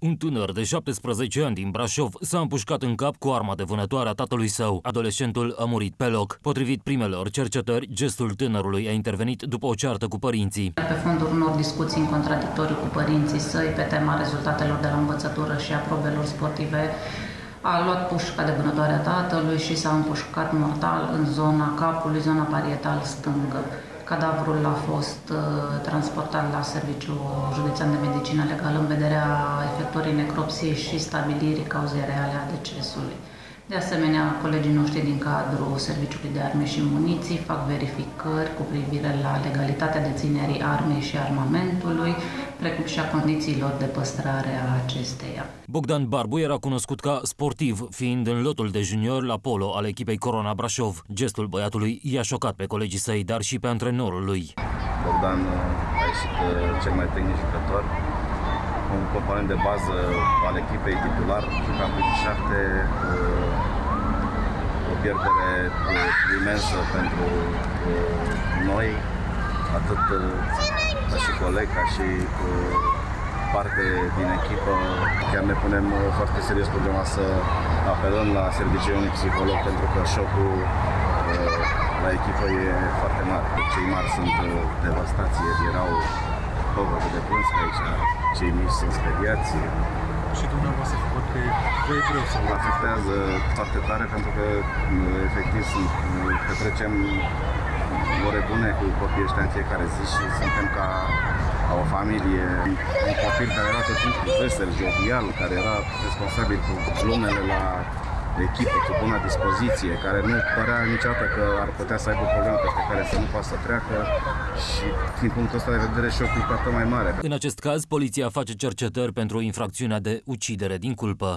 Un tânăr de 17 ani din Brașov s-a împușcat în cap cu arma de vânătoare a tatălui său. Adolescentul a murit pe loc. Potrivit primelor cercetări, gestul tânărului a intervenit după o ceartă cu părinții. Pe fondul unor discuții în contradictoriu cu părinții săi pe tema rezultatelor de la învățătură și a probelor sportive, a luat pușca de vânătoare a tatălui și s-a împușcat mortal în zona capului, zona parietal stângă. Cadavrul a fost uh, transportat la Serviciul Județean de Medicină Legală în vederea efectuării necropsiei și stabilirii cauzei reale a decesului. De asemenea, colegii noștri din cadrul Serviciului de Arme și Muniții fac verificări cu privire la legalitatea deținerii armei și armamentului, precum și a condițiilor de păstrare a acesteia. Bogdan Barbu era cunoscut ca sportiv, fiind în lotul de junior la polo al echipei Corona Brașov. Gestul băiatului i-a șocat pe colegii săi, dar și pe antrenorul lui. Bogdan a ieșit uh, cel mai tehnic jucător, un component de bază al echipei titular, juca în 7, o pierdere uh, imensă pentru uh, noi, atât ca și coleg, ca și parte din echipă. Chiar ne punem foarte serios problema să apelăm la serviciul unui psiholog pentru că șocul la echipă e foarte mare. Cei mari sunt devastați, erau povără de plâns aici, cei mici sunt speriați. Și dumneavoastră poate vă e greu să Mă afectează foarte tare pentru că efectiv sunt, petrecem ore bune cu copiii ăștia în fiecare zi și suntem ca, ca o familie. Un copil care era tot timpul vesel, jovial, care era responsabil cu glumele la echipă, cu bună dispoziție, care nu părea niciodată că ar putea să aibă probleme peste care să nu poată să treacă și din punctul ăsta de vedere șocul e mai mare. În acest caz, poliția face cercetări pentru infracțiunea de ucidere din culpă.